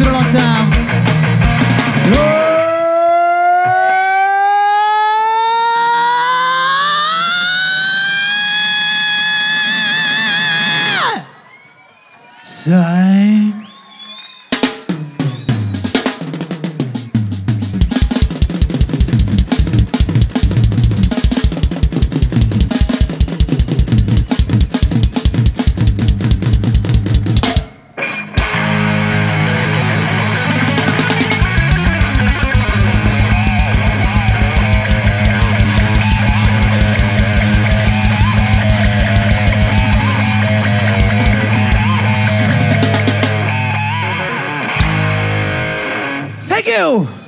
been a long time. Time. Thank you.